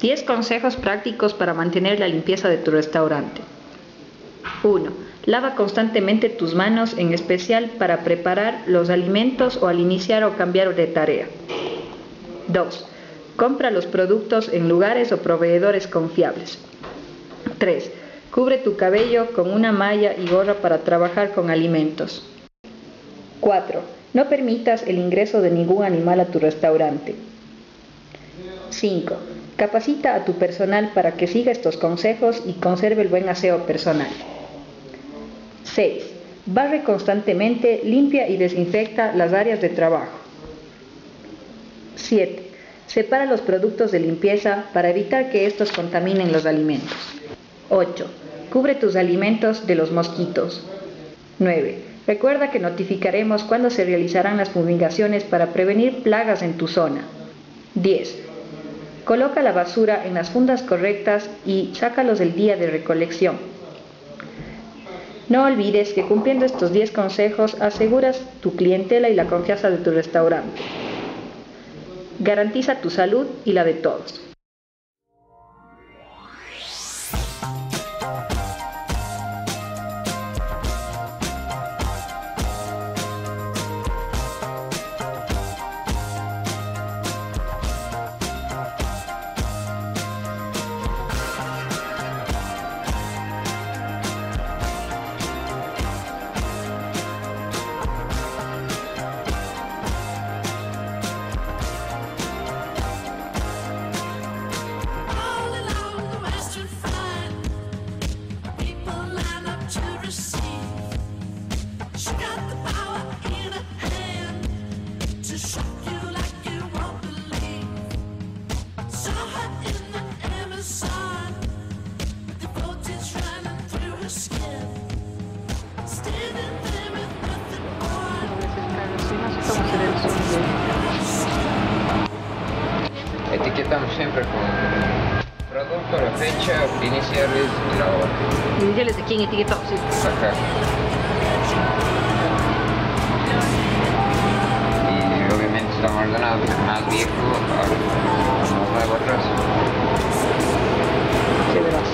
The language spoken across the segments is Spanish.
10 consejos prácticos para mantener la limpieza de tu restaurante. 1. Lava constantemente tus manos, en especial para preparar los alimentos o al iniciar o cambiar de tarea. 2. Compra los productos en lugares o proveedores confiables. 3. Cubre tu cabello con una malla y gorra para trabajar con alimentos. 4. No permitas el ingreso de ningún animal a tu restaurante. 5. Capacita a tu personal para que siga estos consejos y conserve el buen aseo personal. 6. Barre constantemente, limpia y desinfecta las áreas de trabajo. 7. Separa los productos de limpieza para evitar que estos contaminen los alimentos. 8. Cubre tus alimentos de los mosquitos. 9. Recuerda que notificaremos cuándo se realizarán las fumigaciones para prevenir plagas en tu zona. 10. Coloca la basura en las fundas correctas y sácalos el día de recolección. No olvides que cumpliendo estos 10 consejos aseguras tu clientela y la confianza de tu restaurante. Garantiza tu salud y la de todos. La fecha, iniciales y la hora. ¿Iniciales de quién etiquetamos? Sí. Acá. Y obviamente están ordenados del más viejo al más nuevo atrás. Sí, verás.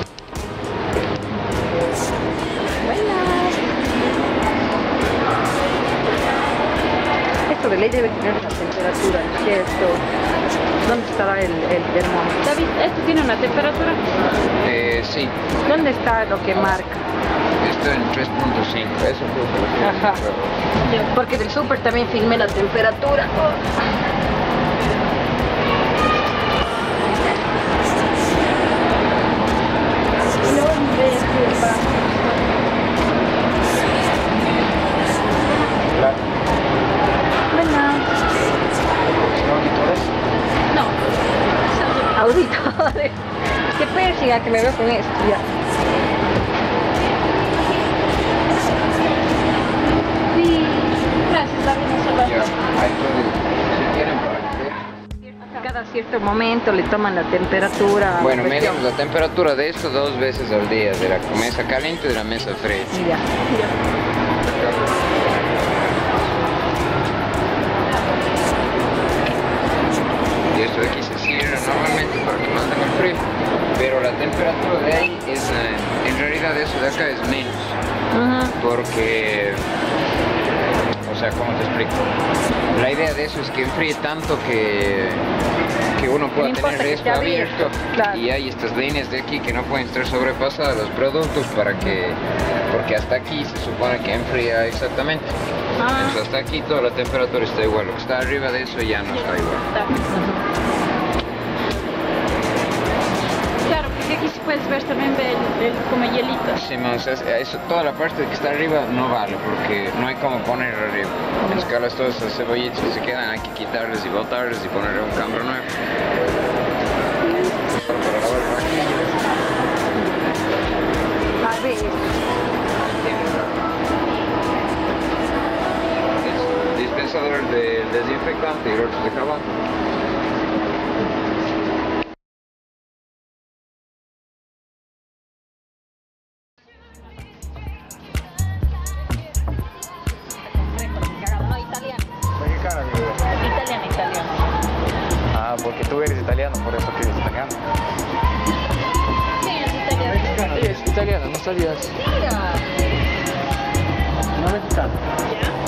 Esto de ley debe tener una temperatura, ¿cierto? ¿Dónde estará el, el termómetro? David, ¿esto tiene una temperatura? Eh, sí, ¿Dónde está lo que marca? esto en 3.5, eso lo que Ajá. Porque del súper también filmé la temperatura. Qué pérsiga que me veo con esto ya. Sí. Gracias, David. Ya. Cada cierto momento le toman la temperatura. Bueno, medimos la temperatura de esto dos veces al día, de la mesa caliente y de la mesa fría. Ya. Y esto de aquí Pero la temperatura de ahí es, eh, en realidad eso de acá es menos. Porque, o sea, ¿cómo te explico? La idea de eso es que enfríe tanto que, que uno pueda no tener esto abierto, claro. Y hay estas líneas de aquí que no pueden estar sobrepasadas los productos para que, porque hasta aquí se supone que enfría exactamente. Ah. Entonces hasta aquí toda la temperatura está igual, lo que está arriba de eso ya no está igual. Puedes ver también ve el, el como hielito. Sí, o sea, eso, toda la parte que está arriba no vale porque no hay como poner arriba. Escalas todas esas cebollitas que se quedan, hay que quitarles y botarles y ponerle un cambio nuevo. A ver, dispensador de desinfectante y otros de jabón. italiano, por eso que es italiano. Es italiano. Es italiano, no sabías. Mira. No mexicano. ¿Ya?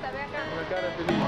Una cara feliz.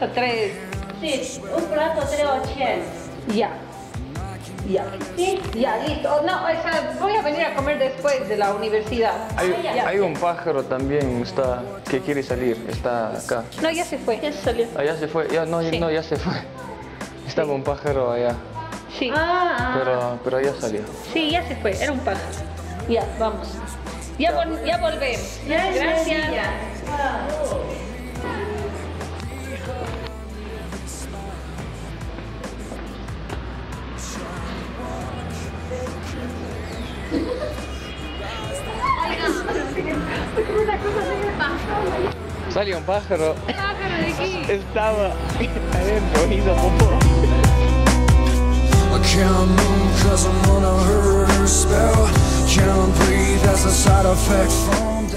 Cuesta tres. Sí, un plato 380. Ya. Ya. Ya, listo. No, o sea, voy a venir a comer después de la universidad. Hay, Ya. hay un pájaro también está, que quiere salir, está acá. No, ya se fue. Ya salió. Ah, ya se fue, ya, no, Sí. no, ya se fue. Estaba un pájaro allá, Sí. Ah, pero, pero ya salió. Sí, ya se fue. Era un pájaro. Ya, vamos. Ya, vol- ya volvemos. ya, Gracias. Salió un pájaro. Estaba adentro, hizo popó. I can't move cause I'm under her spell. Can't breathe as a side effect from this.